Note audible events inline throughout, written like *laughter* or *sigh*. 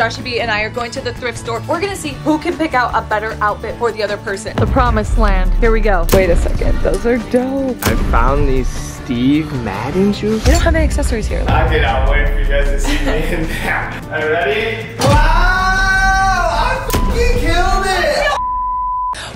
Joshy B and I are going to the thrift store. We're gonna see who can pick out a better outfit for the other person. The promised land. Here we go. Wait a second. Those are dope. I found these Steve Madden shoes. They don't have any accessories here. I cannot wait for you guys to see me in them. Are you ready? Wow! I f***ing killed it!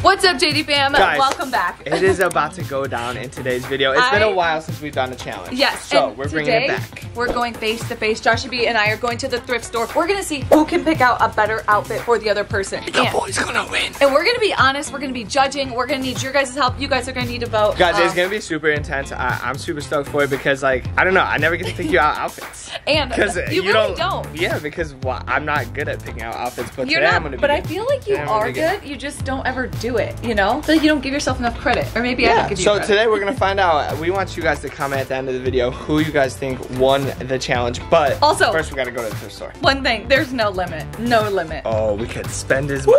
What's up, Jatie fam? Guys, Welcome back. it is about to go down in today's video. It's been a while since we've done a challenge. Yes, So we're bringing today, it back. We're going face to face. Joshy B and I are going to the thrift store. We're gonna see who can pick out a better outfit for the other person. The And- boy's gonna win. And we're gonna be honest, we're gonna be judging, we're gonna need your guys' help. You guys are gonna need to vote. Guys, it's Um, gonna be super intense. I, I'm super stoked for it because, like, I don't know, I never get to pick you out outfits. and Because you, really don't. Yeah, because well, I'm not good at picking out outfits, but You're today I'm not, but I feel like you are good. You just don't ever do it. You know, I feel like you don't give yourself enough credit, or maybe I Yeah, don't give you so credit. today we're gonna find out. We want you guys to comment at the end of the video who you guys think won the challenge. But Also- first we gotta go to the thrift store. One thing, there's no limit, no limit. Oh, we could spend as much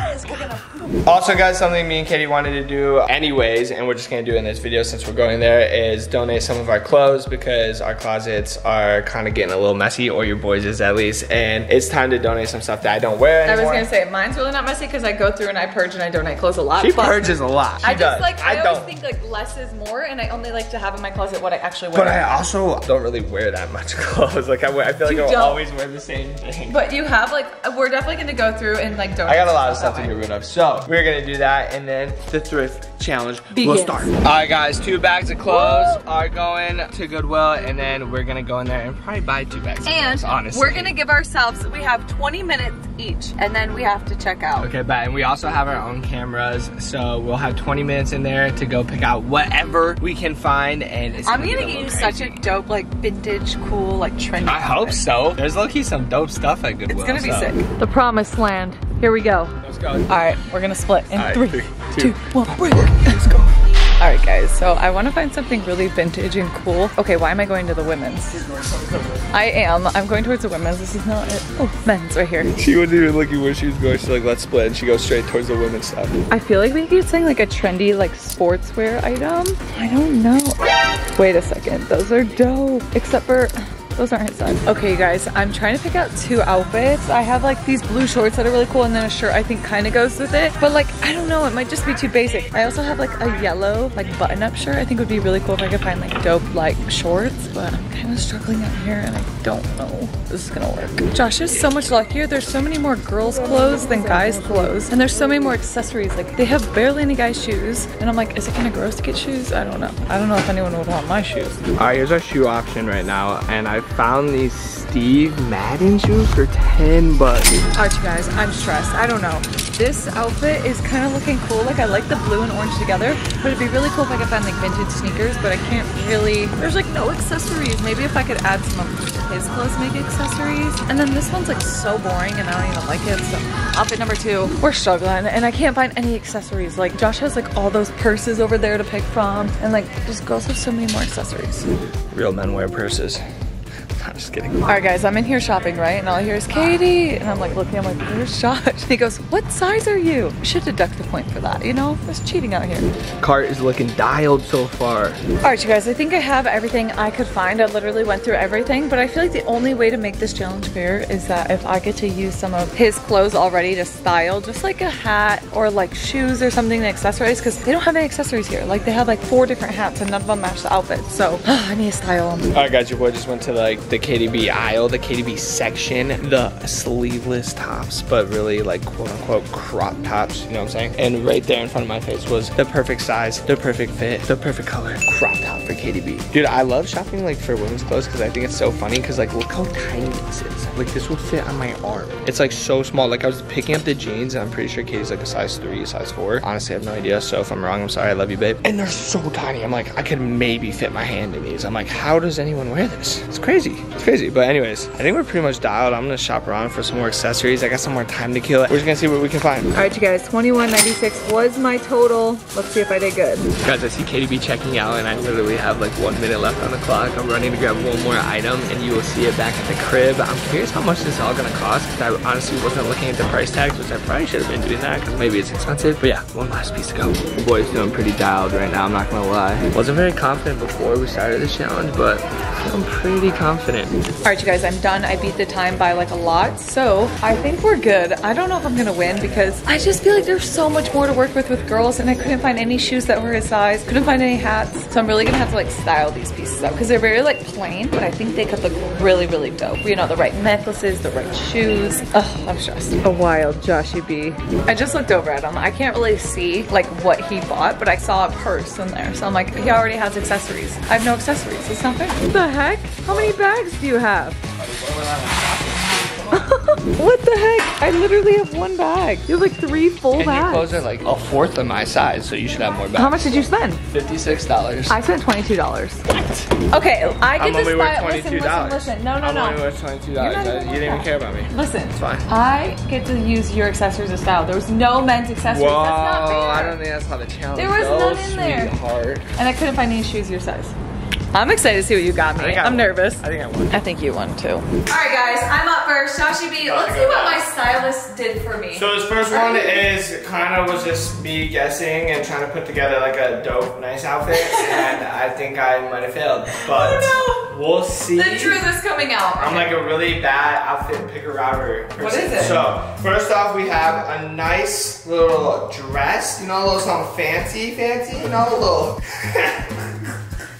as we want. Also, guys, something me and Katie wanted to do anyways, and we're just gonna do in this video since we're going there, is donate some of our clothes because our closets are kind of getting a little messy, or your boys is at least, and it's time to donate some stuff that I don't wear anymore. I was gonna say mine's really not messy because I go through and I purge and I donate clothes a lot. she but purges a lot. She I just like I, I always don't. think like less is more, and I only like to have in my closet what I actually wear. But I also don't really wear that much *laughs* clothes. Like I, wear, I feel like You I don't. always wear the same thing. But you have like we're definitely gonna go through and like donate. I got a lot of stuff to get rid of. So we're gonna do that and then the thrift challenge will start. All right guys, two bags of clothes are going to Goodwill and then we're gonna go in there and probably buy two bags of And clothes, honestly. we're gonna give ourselves we have 20 minutes each, and then we have to check out. Okay, but and we also have our own cameras, so we'll have 20 minutes in there to go pick out whatever we can find, and it's I'm gonna, gonna get you little such a dope, like vintage, cool, like trendy. I hope outfit. so. There's low-key some dope stuff at Goodwill. It's gonna be so. sick. The promised land. Here we go. Let's go. All right, we're gonna split in All right, three, three, two, two, one, break. Let's go. All right, guys. So I want to find something really vintage and cool. Okay, why am I going to the women's? I am. I'm going towards the women's. This is not it. Oh, men's right here. She wasn't even looking where she was going. She's like, let's split. And she goes straight towards the women's stuff. I feel like we could saying like a trendy like sportswear item. I don't know. Wait a second. Those are dope. Except for those aren't his size. Okay, you guys, I'm trying to pick out two outfits. I have like these blue shorts that are really cool and then a shirt I think kind of goes with it. But like, I don't know, it might just be too basic. I also have like a yellow like button-up shirt. I think would be really cool if I could find like dope like shorts, but I'm kind of struggling out here and I don't know if this is gonna work. Josh is so much luckier. There's so many more girls clothes than guys clothes. And there's so many more accessories. Like they have barely any guys shoes. And I'm like, is it kind of gross to get shoes? I don't know. I don't know if anyone would want my shoes. All right, here's our shoe option right now, and I found these Steve Madden shoes for 10 bucks. Alright, you guys, I'm stressed. I don't know. This outfit is kind of looking cool. Like, I like the blue and orange together, but it'd be really cool if I could find like vintage sneakers, but I can't really. There's like no accessories. Maybe if I could add some of his clothes, make accessories. And then this one's like so boring and I don't even like it. So, outfit number two, we're struggling and I can't find any accessories. Like, Josh has like all those purses over there to pick from, and like, just girls have so many more accessories. Real men wear purses. *laughs* I'm just kidding. All right, guys, I'm in here shopping, right? And all I hear is Katie. And I'm like looking, I'm like, where's Josh? *laughs* He goes, what size are you? I should deduct the point for that, you know? That's cheating out here. Cart is looking dialed so far. All right, you guys, I think I have everything I could find. I literally went through everything, but I feel like the only way to make this challenge fair is that if I get to use some of his clothes already to style, just like a hat or like shoes or something to accessorize, because they don't have any accessories here. Like they have like four different hats and none of them match the outfit. So *sighs* I need to style them. All right, guys, your boy just went to like the KDB aisle, the KDB section, the sleeveless tops, but really like quote unquote crop tops, you know what I'm saying? And right there in front of my face was the perfect size, the perfect fit, the perfect color crop top for KDB. Dude, I love shopping like for women's clothes because I think it's so funny because like look how tiny this is. Like this would fit on my arm. It's like so small. Like I was picking up the jeans and I'm pretty sure Katie's like a size three, size four. Honestly, I have no idea. So if I'm wrong, I'm sorry. I love you, babe. And they're so tiny. I'm like, I could maybe fit my hand in these. I'm like, how does anyone wear this? It's crazy. It's crazy. But anyways, I think we're pretty much dialed. I'm gonna shop around for some more accessories. I got some more time to kill. We're just gonna see what we can find. All right, you guys, 21.96 was my total. Let's see if I did good. Guys, I see KDB checking out and I literally have like one minute left on the clock. I'm running to grab one more item and you will see it back at the crib. I'm curious how much this is all gonna cost because I honestly wasn't looking at the price tags, which I probably should have been doing that because maybe it's expensive. But yeah, one last piece to go. The boy's doing pretty dialed right now, I'm not gonna lie. Wasn't very confident before we started this challenge, but I'm pretty confident confident. All right, you guys, I'm done. I beat the time by like a lot, so I think we're good. I don't know if I'm gonna win because I just feel like there's so much more to work with with girls, and I couldn't find any shoes that were his size. Couldn't find any hats, so I'm really gonna have to like style these pieces out because they're very like plain, but I think they could look really, really dope. You know, the right necklaces, the right shoes. Ugh, I'm stressed. A wild Joshy B. I just looked over at him. I can't really see like what he bought, but I saw a purse in there, so I'm like, he already has accessories. I have no accessories. It's not fair. What the heck? How many bags do you have? *laughs* what the heck? I literally have one bag. You have like three full And your bags. clothes are like a fourth of my size, so you should have more bags. How much did you spend? Fifty-six dollars. I spent twenty-two dollars. What? Okay, I get I'm to only spy. Listen, twenty-two listen, dollars. listen. No, no, I'm no. only worth twenty-two You're not dollars. even You didn't even care about me. Listen, It's fine. I get to use your accessories as style. There was no men's accessories. Whoa, That's not fair. I don't think that's how the challenge There was goes, none in there. sweetheart. And I couldn't find any shoes your size. I'm excited to see what you got me. I think I I'm won. nervous. I think I won. I think you won too. All right, guys, I'm up first. Joshy B, let's see what my stylist did for me. So this first one is kind of was just me guessing and trying to put together like a dope, nice outfit, *laughs* and I think I might have failed, but Oh, we'll see. the truth is coming out. I'm like a really bad outfit picker outer person. What is it? So first off, we have a nice little dress. You know, a little something fancy, fancy. You know, a little. *laughs* *laughs*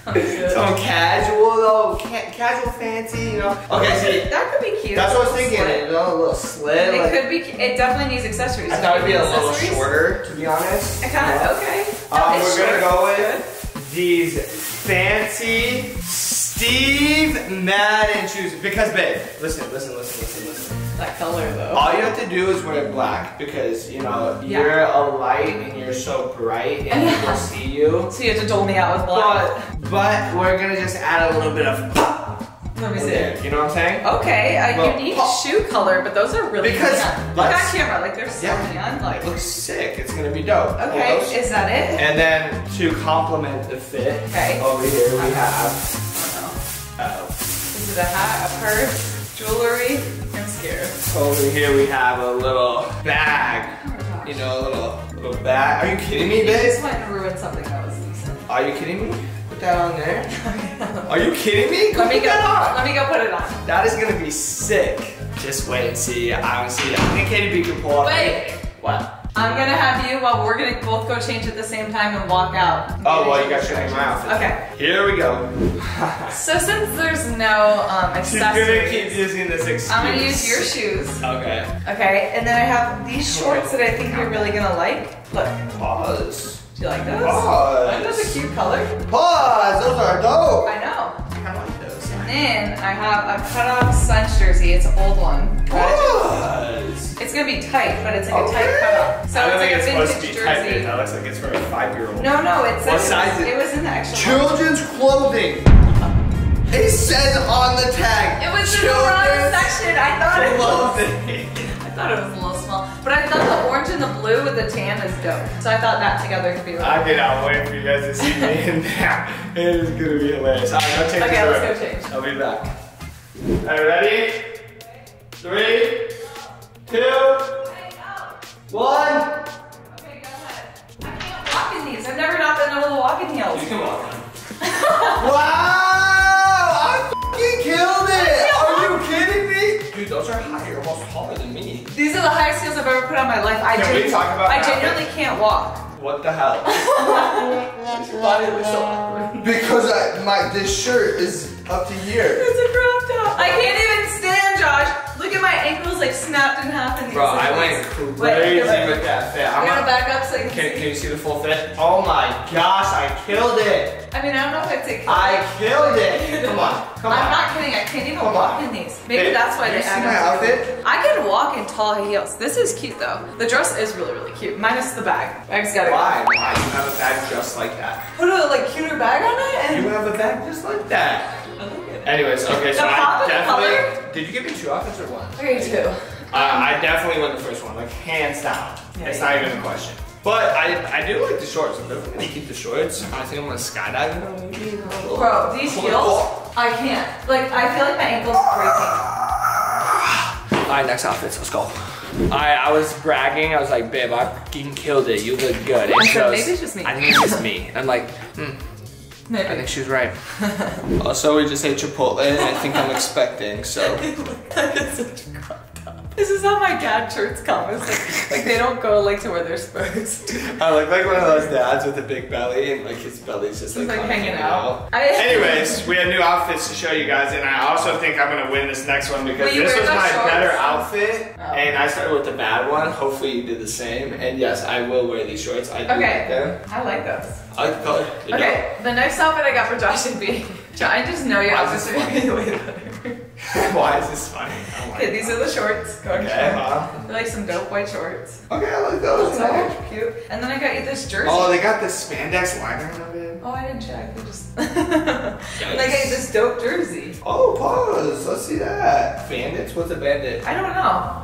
Some casual though, ca- casual fancy, you know. Okay, see, that could be cute. that's what I was thinking. Slit. You know, a little slit. It like, could be. It definitely needs accessories. I thought it'd be a little shorter, to be honest. I kind of okay. No, Um, we're gonna go with these fancy Steve Madden shoes. Because, babe, listen, listen, listen, listen, listen. That color though. All you have to do is wear black because, you know, Yeah. you're a light and you're so bright and people *laughs* see you. So you have to dole me out with black. But, but we're gonna just add a little bit of Let me see. You know what I'm saying? Okay, a Well, unique oh. shoe color, but those are really Because neon. Look at camera, like they're so Yeah. neon. Like, It looks sick. It's gonna be dope. Okay, is that it? And then to complement the fit, Okay. over here we have. Oh, Uh, no. Is it a hat, a purse, jewelry? I'm scared. over here we have a little bag. Oh. You know, a little little bag. Are you kidding me, You just babe? went and ruined something that was decent. Are you kidding me? That on there. Are you kidding me? Go Let me go. on. Let me go put it on. That is gonna be sick. Just wait and see. I don't see. I think KDB can pull off. Wait. What? I'm gonna have you while we're gonna both go change at the same time and walk out. Oh well, you got to show me my outfit. Okay. Here we go. So since there's no um, *laughs* She's gonna keep using this excuse. I'm gonna use your shoes. Okay. Okay, and then I have these shorts that I think you're really gonna like. Look, Pause. Do you like those? Pause. Aren't those a cute color? Pause. Those are dope. I know. I kind of like those. And then I have a cut-off Suns jersey. It's an old one. Pause. It's gonna be tight, but it's like a tight Okay. cutoff. So I don't it's like think a it's supposed to vintage be tight. jersey. That looks like it's for a five-year-old. No, no, It's says What it, size was, is it? it was in the extra. large. Children's clothing. It says on the tag. It was in the wrong section. I thought it was. clothing. *laughs* I thought it was a little small, but I thought the orange and the blue with the tan is dope. So I thought that together could be really. I cannot wait for you guys to see me *laughs* in there. It is gonna be hilarious. Alright, go change Okay, let's room. go change. I'll be back. Alright, ready? Three, two, one. Okay, go ahead. I can't walk in these. I've never not been able to walk in heels. You can walk on. *laughs* wow! I fucking killed it! Are you kidding me? Dude, those are higher, almost taller than me. These are the highest heels I've ever put on my life. I Can we talk about I that? genuinely can't walk. What the hell? Why is it so awkward? Because I, my this shirt is up to here. It's a crop top. I can't even stand, Josh. Look at my ankles like snapped in half in these. Bro, I went crazy wait. with that fit. I'm I'm gonna back up so can, can, see. can you see the full fit? Oh my gosh, I killed it! I mean, I don't know if I it's a I killed it! Come on, *laughs* come on. I'm not kidding. I can't even Come walk on. in these. Maybe Babe, that's why they see added my outfit? I can walk in tall heels. This is cute though. The dress is really, really cute. Minus the bag. Bag's gotta Why? Why? You have a bag just like that. Put a like cuter bag on it and... You have a bag just like that. I like it. Anyways, okay, so The I and the definitely. Did you give me two outfits or one? Okay, too. Uh, I definitely went the first one, like hands down. Yeah, it's yeah. not even a question. But I, I do like the shorts. I'm definitely gonna keep the shorts. I think I'm gonna skydive. You know, maybe, you know, a little- Bro, these heels, on. I can't. Like, I feel like my ankle's breaking. All right, next outfits. Let's go. I I was bragging. I was like, babe, I fucking killed it. You look good. It I said, shows- maybe it's just me. I think it's just me. I'm like, hmm. Maybe. I think she's right. *laughs* also, we just ate Chipotle, and I think I'm expecting. So *laughs* that is such a crop top. This is how my dad shirts come. It's like, like they don't go like to where they're supposed to. I look like one of those dads with a big belly, and like his belly's just like, like, hanging out. I- Anyways, we have new outfits to show you guys, and I also think I'm gonna win this next one because this was my shorts? better outfit, Oh. and I started with the bad one. Hopefully, you did the same. And yes, I will wear these shorts. I do like Okay. them. I like those. I like the color. You Okay, the next outfit I got for Josh and B. John, I just know your Why outfits is are this gonna be way better. Know? *laughs* Why is this funny? Oh I like Okay, these are the shorts. Go Okay, ahead. huh? They're like some dope white shorts. Okay, I like those. So cute. And then I got you this jersey. Oh, they got the spandex liner of it. Oh, I didn't check. They just. and I got you this dope jersey. Oh, pause. Let's see that. Bandits? What's a bandit? I don't know.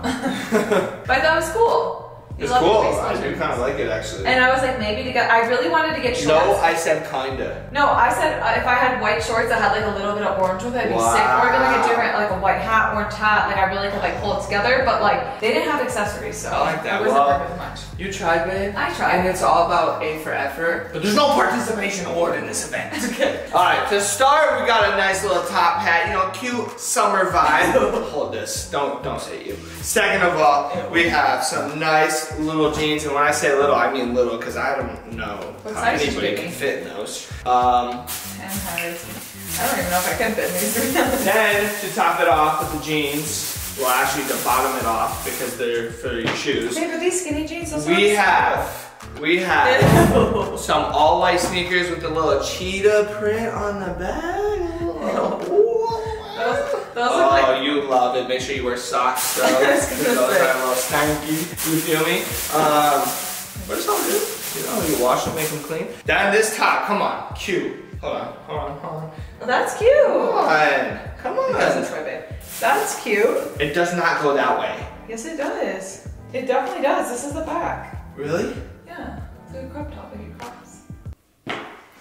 *laughs* but I thought it was cool. You It's cool. I do kind of like it actually. And I was like, maybe to get. I really wanted to get shorts. no, I said kinda. No, I said uh, if I had white shorts that had like a little bit of orange with it, I'd be sick. Or even like a different, like a white hat, orange hat. Like I really could like pull it together. But like they didn't have accessories, so I like that. It wasn't Well- worth as much. You tried, babe. I tried. And it's all about A for effort. But there's no participation award in this event. Okay. *laughs* Alright, to start, we got a nice little top hat, you know, cute summer vibe. *laughs* Hold this. Don't don't say you. Second of all, we have some nice little jeans, and when I say little, I mean little because I don't know What how anybody can fit in those. Um, Ten highs. I don't even know if I can fit in these. then to top it off with the jeans, well actually to bottom it off because they're for your shoes. Hey, but these skinny jeans, those We are have we have *laughs* some all white sneakers with the little cheetah print on the back. Those, those Oh, look like. you love it. Make sure you wear socks *laughs* though. I was because gonna those are a little stanky. You feel me? Um, but it's all good. You know, you wash them, make them clean. Then this top, come on, cute. Hold on, hold on, hold on. That's cute. Come on, come That's this on. way, babe. That's cute. It does not go that way. Yes, it does. It definitely does. This is the back. Really? Yeah. It's a crop top like your crops.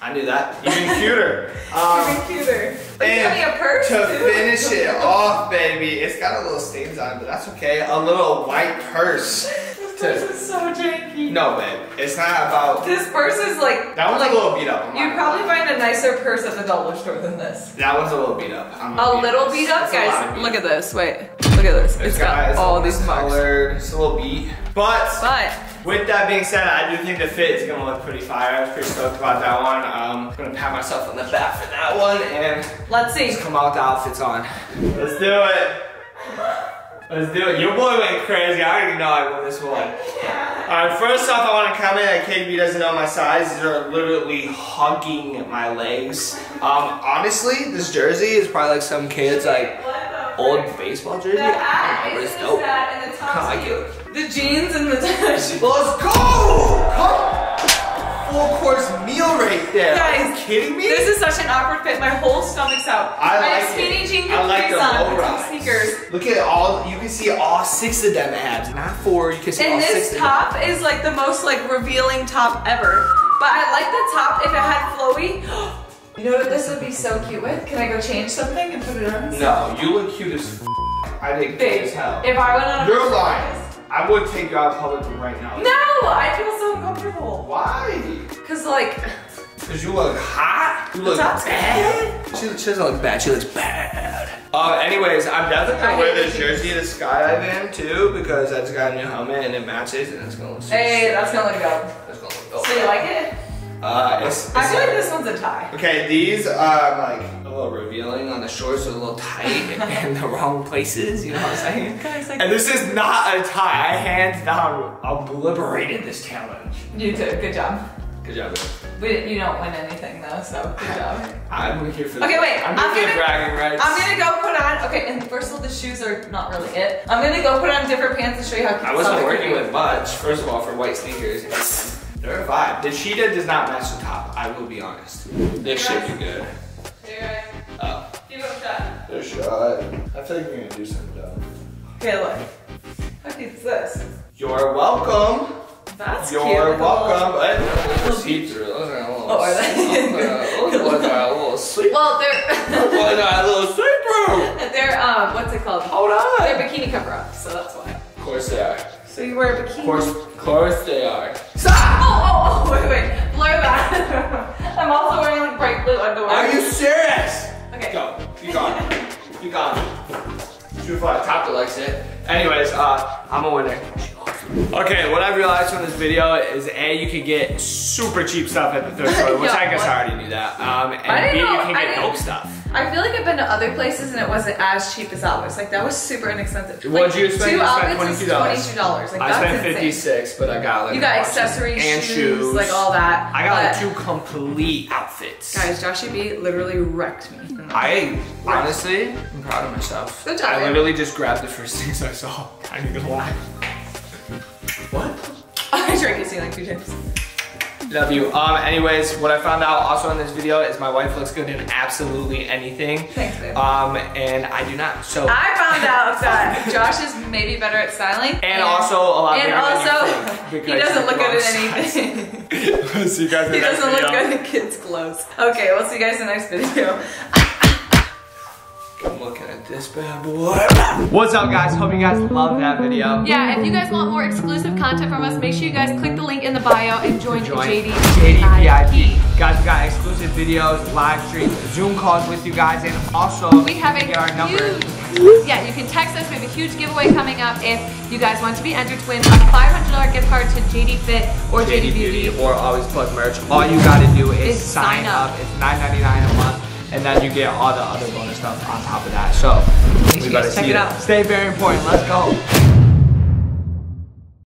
I knew that. Even cuter. *laughs* Um, Even cuter. And a purse to too. finish it off, baby, it's got a little stains on it, but that's okay. A little white purse. *laughs* This purse is so janky. No, babe, it's not about. This purse is like. That one's like, a little beat up. You'd probably find a nicer purse at the dollar store than this. That one's a little beat up. I'm A gonna little beat up, It's a lot of guys. beat Look at this. Wait. Look at this. It's it's got a all these marks. It's a little beat. But But with that being said, I do think the fit is gonna look pretty fire. I was pretty stoked about that one. Um, I'm gonna pat myself on the back for that one and let's see. let's come out with the outfits on. Let's do it. Let's do it. Your boy went crazy. I already know I won this one. Alright, first off, I want to comment that KDB doesn't know my size. These are literally hugging my legs. Um, honestly, this jersey is probably like some kid's like old baseball jersey. I don't know, but it's dope. I like it. The jeans and the *laughs* Let's go! Come! Full course meal right there. Are you Guys, kidding me? This is such an awkward fit. My whole stomach's out. I like have skinny it. jean I like the on with rise. sneakers. Look at all, you can see all six of them abs. Not four, you can see all And six this of them. top is like the most like revealing top ever. But I like the top if it had flowy. *gasps* You know what this would be so cute with? Can I go change something and put it on? No, you look cute as f- I think Babe, as hell. if I went on a You're lying. I would take you out of public right now. No, I feel so uncomfortable. Why? Cause like, Because you look hot. You look bad. She, she doesn't look bad. She looks bad. Um, anyways, I'm definitely gonna wear this jersey to skydive in too because I just got a new helmet and it matches and it's gonna look. hey, that's gonna look dope. It's gonna look dope. So you like it? Uh, it's, I feel like like- this one's a tie. Okay, these are like little revealing on the shorts, are a little tight in the wrong places. You know what I'm saying? *laughs* Guys, like- And this is not a tie. I hands down um, obliterated this challenge. You did, good job. Good job. We, you don't win anything though, so good job. *laughs* I'm here for the. Okay, wait, I'm I'm for the gonna- bragging rights. I'm gonna go put on, okay, and first of all, the shoes are not really it. I'm gonna go put on different pants and show you how cute I wasn't some of it working with much. First of all, for white sneakers, they're a vibe. The cheetah does not match the top. I will be honest. This should be good. Here, Oh, give it a shot. they're shot. I feel like you're gonna do something dumb. Okay, look. How cute is this? You're welcome. That's cute. You're with a little- welcome. But *laughs* they're see-through. Those are a little. Oh, are they? *laughs* Those ones are a little sweet. Well, they're, *laughs* Those ones are a little see-through. they're, um, what's it called? Hold on. They're bikini cover up, so that's why. Of course they are. So you wear a bikini. Of course, of course they are. Oh, oh, oh, wait, wait. blur that. I'm also wearing like bright blue underwear. Are you serious? Okay. Go. You gone. You gone. Too far. Top likes it. Anyways, uh, I'm a winner. Okay, what I realized from this video is A, you can get super cheap stuff at the thrift store, which *laughs* Yeah, I guess what? I already knew that. Um, and B, you can get dope stuff. I feel like I've been to other places and it wasn't as cheap as ours. Like that was super inexpensive. What'd like, you spend? Two You spent outfits is $22. twenty-two dollars. Like I that's spent 56, but I got like You got accessories, and shoes, shoes, like all that. I got like two complete outfits. Guys, Joshy B literally wrecked me. I honestly, I'm proud of myself. Good job, I literally just grabbed the first things I saw. *laughs* I ain't gonna lie. What? *laughs* I drank it like two times. Love you. Um, anyways, what I found out also in this video is my wife looks good in absolutely anything. Thanks, babe. Um, and I do not. So. I found out that Josh is maybe better at styling. and also a lot and also than you think, he doesn't look good at anything. see you guys *laughs* in he the next doesn't look good in kids' clothes. Okay, we'll see you guys in the next video. I'm looking at this bad boy. What's up, guys? Hope you guys loved that video. Yeah, if you guys want more exclusive content from us, make sure you guys click the link in the bio and join, Join Jatie, Jatie VIP. Guys, we got exclusive videos, live streams, Zoom calls with you guys, and also We have a you get our number. huge, yeah, you can text us. We have a huge giveaway coming up if you guys want to be entered to win a $500 gift card to JD Fit or JD, JD Beauty. Beauty or Always Plug merch. All you gotta do is, Is sign sign up. up. It's $9.99 a month. And then you get all the other bonus stuff on top of that. So, we better check see it out. Stay very important. Let's go.